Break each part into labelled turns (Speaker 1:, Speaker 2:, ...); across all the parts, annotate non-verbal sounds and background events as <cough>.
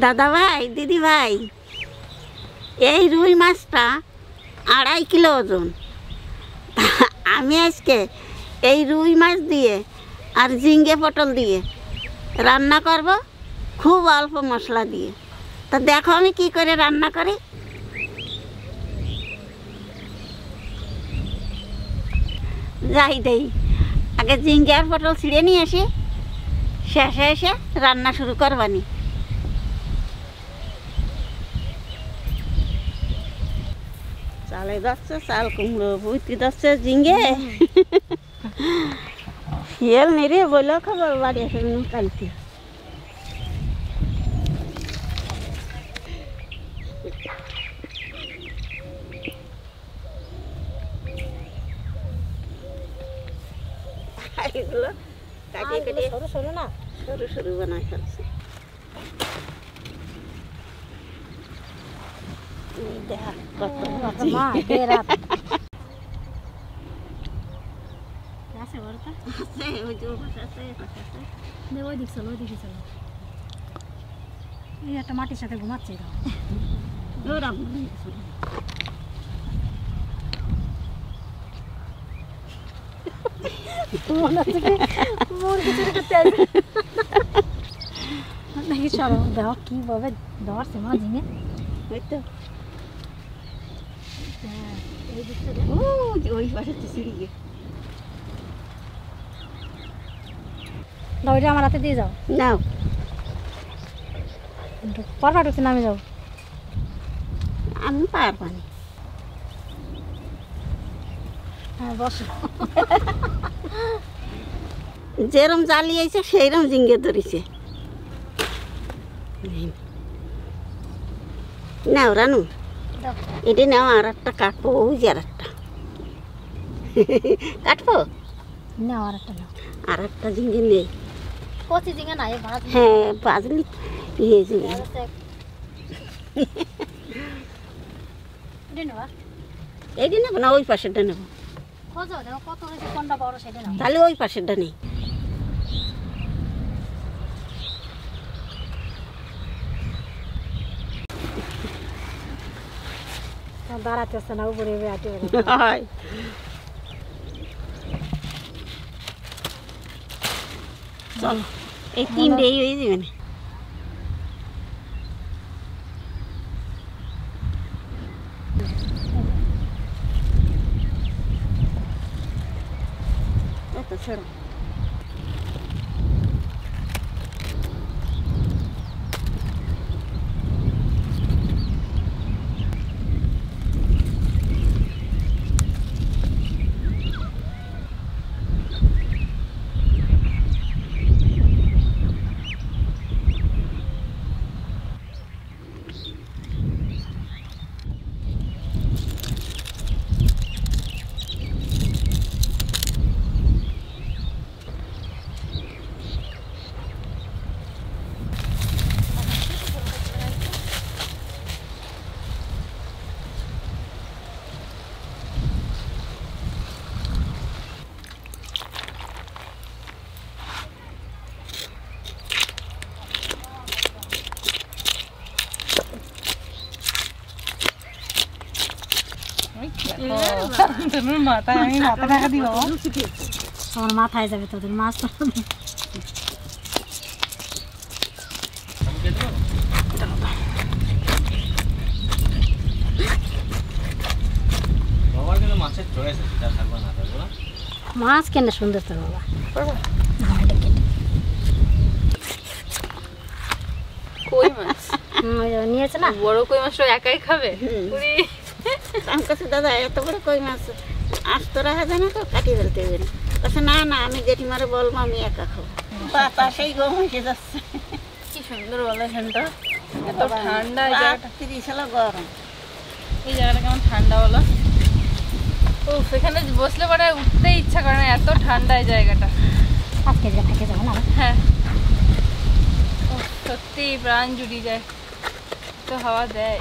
Speaker 1: দাদা ভাই, দিদি ভাই, এই রুই মাছটা আড়াই কিলো ওজন। আমি আজকে এই রুই মাছ দিয়ে আর ঝিঙ্গে পটল দিয়ে রান্না করব, খুব অল্প মশলা দিয়ে। তা দেখো আমি কি করে রান্না করি। যাই দেই, আগে ঝিঙ্গে আর পটল ছিঁড়ে নিয়ে আসি। শেষে এসে রান্না শুরু করবানি। চালে যাচ্ছে চাল কুমড়ো বুঝতে যাচ্ছে ঝিঙ্গে শিয়াল নেড়ে বলল খবর বাড়ি এসে কালকে এগুলো কাটিয়ে কাটিয়ে
Speaker 2: সরু সরু না?
Speaker 1: সরু সরু বানায় ফেলছে। এই দেখ কত
Speaker 2: বাবা মা বেরাত আছে বলতা
Speaker 1: আছে ওই যে ওপাশে আছে ও যে ওই পাশে তো সিঁড়ি গিয়ে।
Speaker 2: দাও এটা আমার হাতে দিয়ে যাও।
Speaker 1: নাও
Speaker 2: পরপা ঢুকতে নামে যাও।
Speaker 1: আমি পারব না। যেরম জ্বালিয়েছে সেইরম জিঙ্গে ধরেছে। নাও রানু। এটি নাও আর একটা কাটবো ওই যে আর একটা। <laughs> কাটবো?
Speaker 2: নাও আর একটা নাও।
Speaker 1: আর একটা জিঙ্গে নেই।
Speaker 2: কচি ঝিঙে না ভাত
Speaker 1: হ্যাঁ বাজলি ইয়ে
Speaker 2: নেবা।
Speaker 1: এইটি নেব না ওই পাশেরটা নেব। তাহলে ওই পাশেরটা নেই।
Speaker 2: দাঁড়াতে আসছে না উপরে আটে
Speaker 1: হয় চল এই তিনটে এই হয়ে যাবে না এই তো
Speaker 2: মাথায় আমি মাথা টাকা দিব তোমার মাথায় যাবে তোদের মাছ? মাছ কেন সুন্দর তোর বাবা।
Speaker 3: কই মাছ
Speaker 2: নিয়েছে না?
Speaker 3: বড় কই মাছটা একাই খাবে?
Speaker 1: আমার কাছে দাদা এত বড় কই মাছ? আসতে রাখা যায় না তো? কাটিয়ে ফেলতে হবে না। কাছে না না আমি জেঠিমারে বলব আমি একা খাব। বাতাসেই গম এসে যাচ্ছে।
Speaker 3: কি সুন্দর বলে এত ঠান্ডা জায়গাটা।
Speaker 1: তিরিশ হলো গরম।
Speaker 3: এই জায়গাটা কেমন ঠান্ডা এখানে বসলে পরে উঠতে ইচ্ছা করে না এত ঠান্ডা এই জায়গাটা।
Speaker 2: আজকে যে থেকে যাব না?
Speaker 3: হ্যাঁ। সত্যি প্রাণ জুড়িয়ে যায়। তো হাওয়া দেয়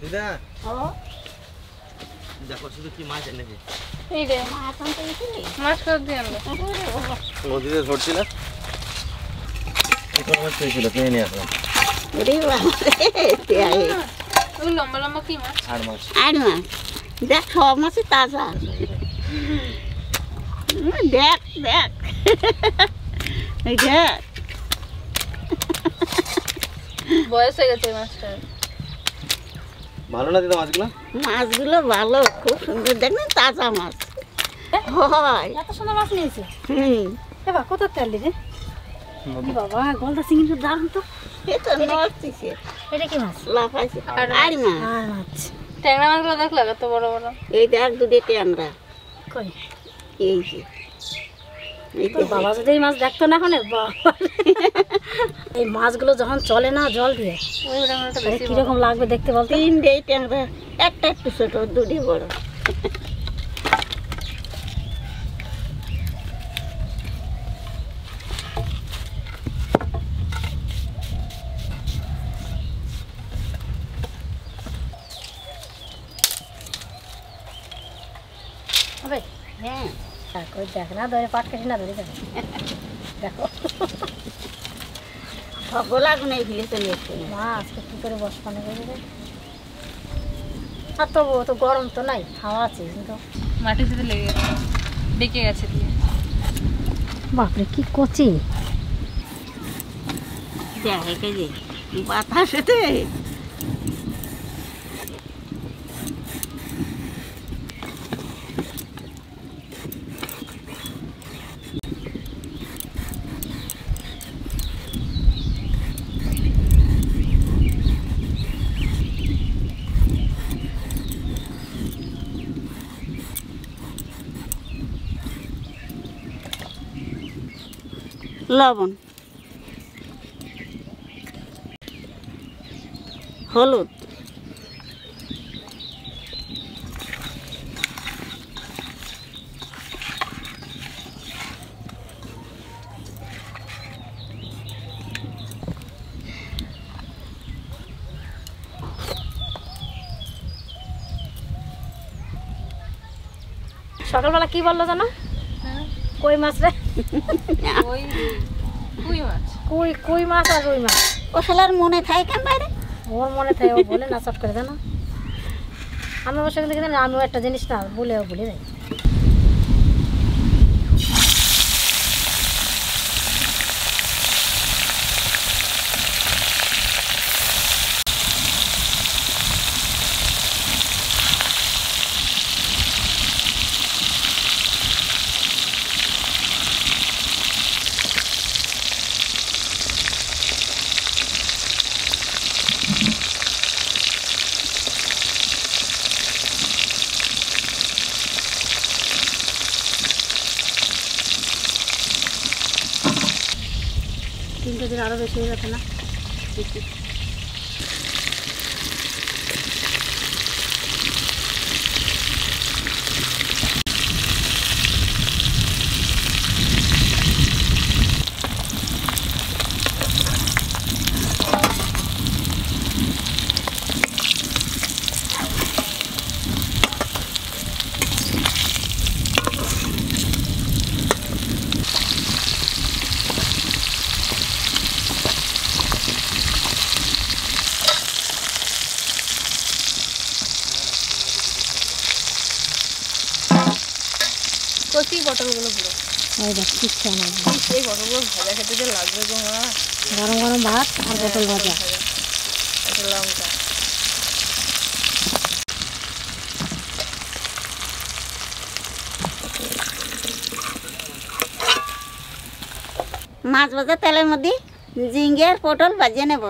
Speaker 4: দিদা
Speaker 1: ও
Speaker 4: দেখো শুধু কি মাছ এনেছে
Speaker 3: এই রে
Speaker 1: মাছ আনতে গেছিলি
Speaker 3: মাছ কত দিয়ে আনলো
Speaker 4: নদীতে ধরছিল? মাছ পেয়েছিল কিনে নিয়ে আসলাম
Speaker 3: লম্বা লম্বা কি মাছ?
Speaker 4: আর মাছ।
Speaker 1: মাছ। দেখ সব মাছই তাজা। দেখ দেখ। দেখ।
Speaker 3: বয়স হয়ে গেছে মাছটার
Speaker 4: ভালো না দিদা মাছগুলো?
Speaker 1: মাছগুলো ভালো খুব সুন্দর। দেখ না তাজা মাছ। হয়।
Speaker 2: এত সুন্দর মাছ নিয়েছে?
Speaker 1: হুম।
Speaker 2: এবার কোথাও তেলি রে বাবা গলদা চিংড়ি দারুণ তো।
Speaker 1: এ তো নড়তিছে।
Speaker 2: এটা কি মাছ?
Speaker 1: লাফাইছে
Speaker 3: আর
Speaker 1: আর মাছ?
Speaker 2: আর মাছ।
Speaker 3: ট্যাংরা মাছগুলো দেখলে কত বড় বড়।
Speaker 1: এই দেখ দুটো ট্যাংরা।
Speaker 2: কই?
Speaker 1: এই যে।
Speaker 2: বাবা যদি এই মাছ দেখতো না এখন বাবা। এই মাছগুলো যখন চলে না জল দিয়ে। কীরকম লাগবে দেখতে বলতো?
Speaker 1: তিনটে ট্যাংরা একটা একটু ছোট দুটি বড়। হ্যাঁ।
Speaker 2: দেখ ওই দেখ না ধরে পাট কেটে না ধরে যাবে। দেখো।
Speaker 1: সকল আগুনে ফেলে চলে এসছে।
Speaker 2: মা আজকে কী করে বস পানি করে আর তবু তো গরম তো নাই হাওয়া আছে কিন্তু
Speaker 3: মাটির সাথে লেগে গেছে। বেঁকে গেছে দিয়ে।
Speaker 2: বাপরে কি কচি।
Speaker 1: দেখ বাতাসেতে লবণ। হলুদ।
Speaker 2: সকালবেলা কি বলল জানো? কই মাছ রে? <laughs>
Speaker 3: কুই মাছ?
Speaker 2: কুই কুই মাছ আর রুই মাছ?
Speaker 1: ও শালার মনে থাকে কেন বাইরে?
Speaker 2: ওর মনে থাকে ও বলে না চট করে জানো। আমি অবশ্য কিন্তু আমিও একটা জিনিস না বলেও বলি রে তিনটে দিন আরও বেশি হয়ে যাবে না
Speaker 3: কচি পটলগুলো পুরো
Speaker 2: ওই দেখ কিচ্ছু আমার
Speaker 3: সেই পটলগুলো ভাজা খেতে যে লাগবে গো মা।
Speaker 2: গরম গরম ভাত আর পটল ভাজা।
Speaker 3: একটা লঙ্কা।
Speaker 1: মাছ ভাজা তেলের মধ্যে আর পটল ভাজিয়ে নেব।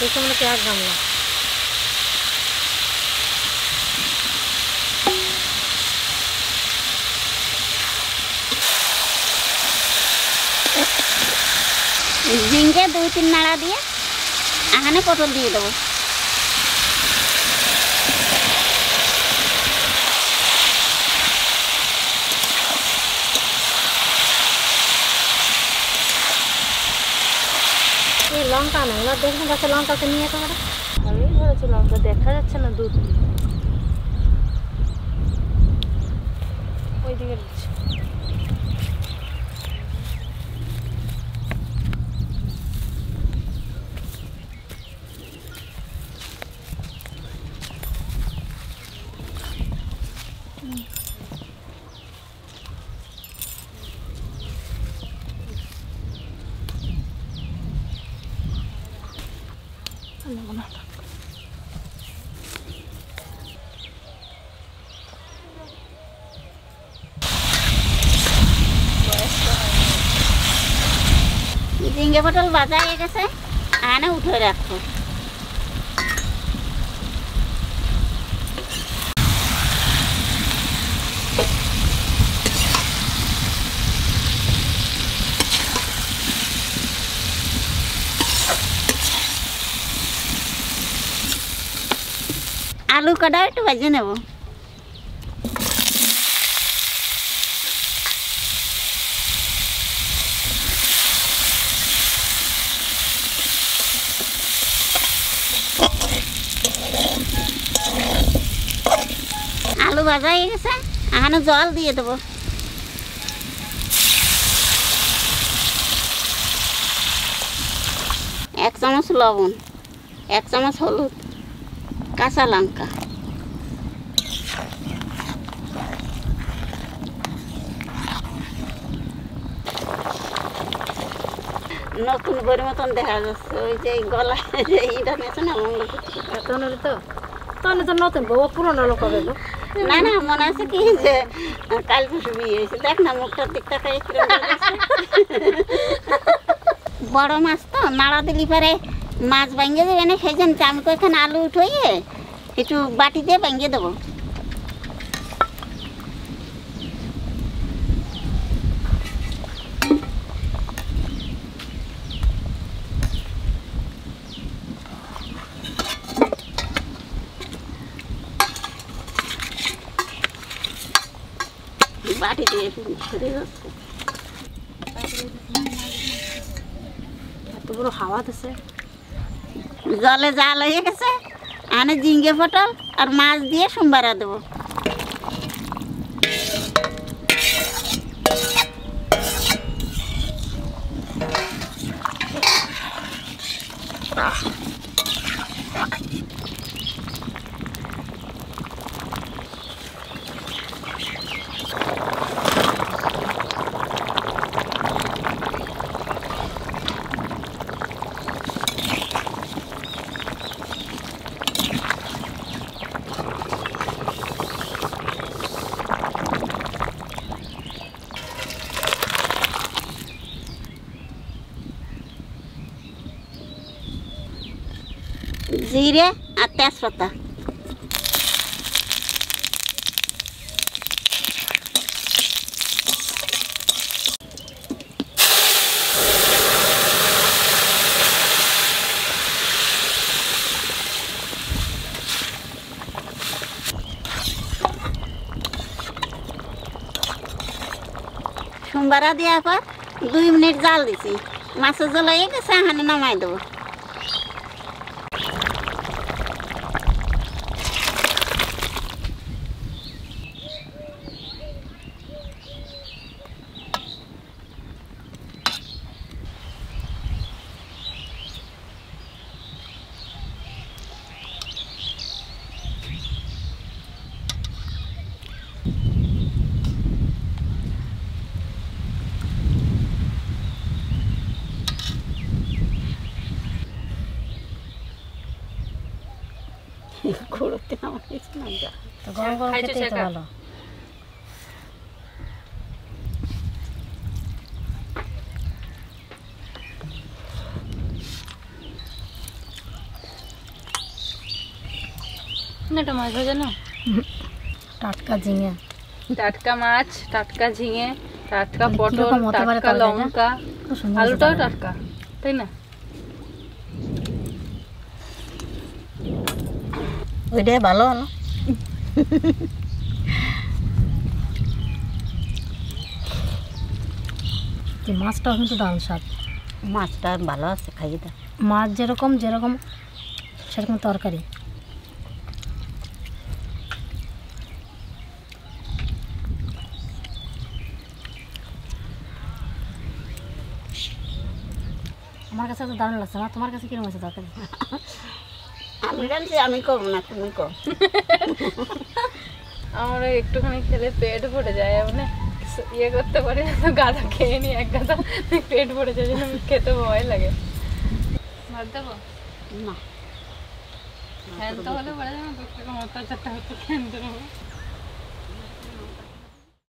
Speaker 2: देखो मैंने क्या गमला
Speaker 1: ঝিঙ্গে দুই তিন নাড়া দিয়ে এখানে পটল দিয়ে দেবো।
Speaker 2: লঙ্কা না, এবার দেখুন গাছে লঙ্কাকে নিয়ে তোমরা
Speaker 3: আমি ধরেছি লঙ্কা দেখা যাচ্ছে না দুধ ওইদিকে
Speaker 1: ঝিঙ্গে পটল হয়ে গেছে আনে উঠে রাখব আলু কটা একটু ভেজে নেব। আলু ভাজা হয়ে গেছে, এখানে জল দিয়ে দেবো। এক চামচ লবণ, এক চামচ হলুদ। কাঁচা লঙ্কা নতুন বইয়ের মতন দেখা যাচ্ছে ওই যে গলা যে ইটা নেছে না মঙ্গলসূত্র
Speaker 2: তখন তো তখন তো। নতুন বউ পুরনো লোক হবে
Speaker 1: না না মনে আছে কি যে কাল পরশু বিয়ে হয়েছে। দেখ না মুখটার দিক তাকাই বড় মাছ তো নাড়া দিলি পারে। মাছ ভাঙিয়ে দেবে না, সেই জন্য আমি তো এখানে আলু উঠোইয়ে একটু বাটি দিয়ে ভাঙিয়ে দেবো। বাটি দিয়ে ছড়িয়ে যাচ্ছে।
Speaker 2: এত বড় হাওয়া দিছে।
Speaker 1: জলে জাল হয়ে গেছে। আনে জিঙ্গে পটল আর মাছ দিয়ে সোমবারা দেবো। জিরে আর তেজপাতা। সোমবারা দেওয়ার পর দুই মিনিট জাল দিছি। মাছের জল হয়ে গেছে, এখানে নামাই দেবো ঘুরতে আমার কিছু না যা
Speaker 2: তো গরম গরম খেতেই তো ভালো।
Speaker 3: এটা মাছ ভাজা না?
Speaker 2: টাটকা ঝিঙে।
Speaker 3: টাটকা মাছ টাটকা ঝিঙে টাটকা পটল টাটকা লঙ্কা। আলুটাও টাটকা তাই না?
Speaker 1: ওইটাই ভালো হলো
Speaker 2: মাছটাও কিন্তু দারুণ স্বাদ।
Speaker 1: মাছটা ভালো আছে খাইয়ে দাও
Speaker 2: মাছ যেরকম যেরকম সেরকম তরকারি। আমার কাছে তো দারুণ লাগছে আমার তোমার কাছে কীরকম আছে তরকারি?
Speaker 1: আমি জানছি আমি করব না তুমি কর <laughs>
Speaker 3: আমার একটুখানি খেলে পেট ভরে যায় মানে ইয়ে করতে পারি তো গাদা খেয়ে নি এক গাদা পেট ভরে যায় আমি খেতে ভয় লাগে। ভাত দেবো?
Speaker 1: না।
Speaker 3: ফ্যান তো হলে বলে যাবে দশ টাকা মতো চারটা হতো দেবো